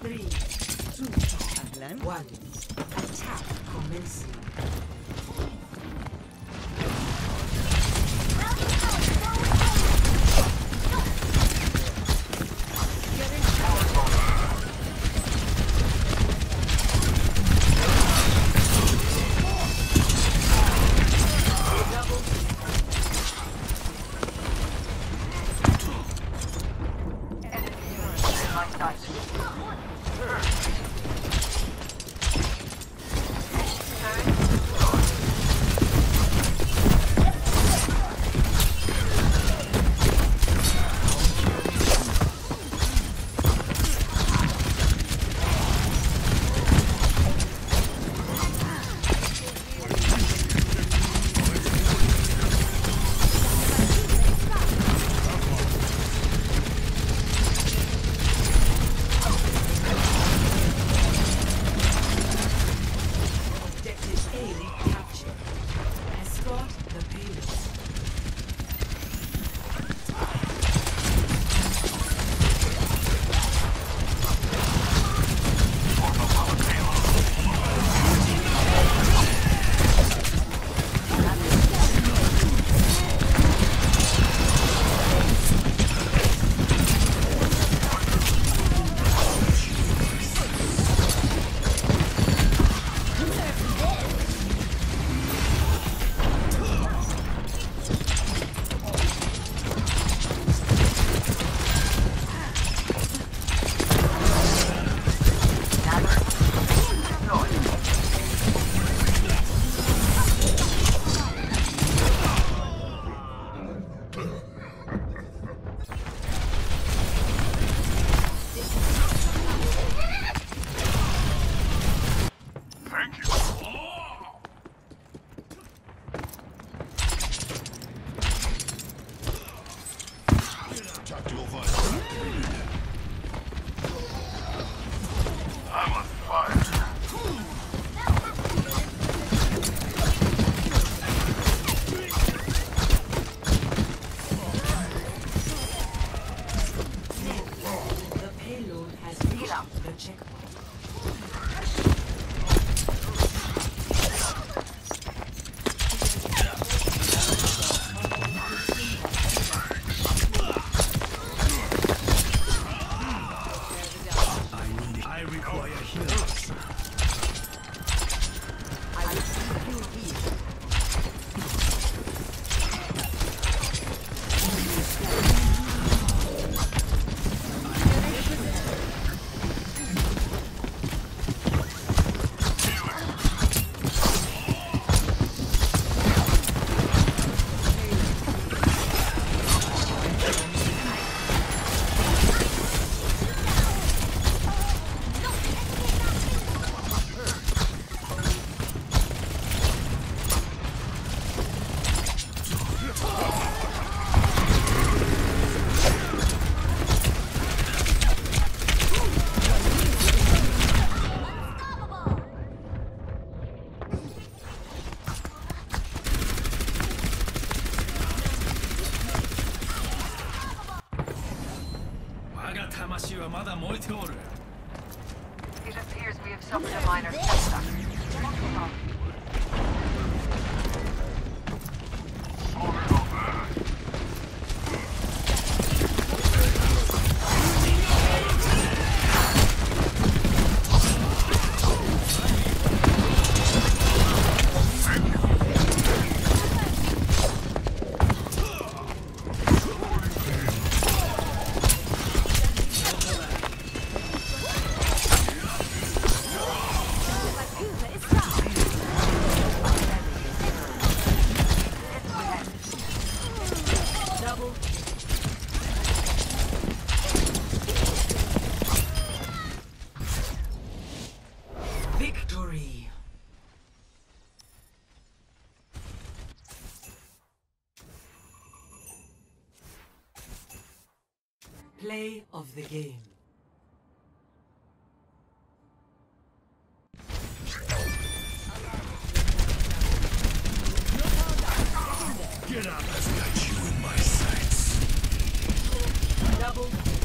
Three, two, one. Attack commencing. Nice. Objective It appears we have suffered a minor setback. Play of the game. Get up! I've got you in my sights. Double.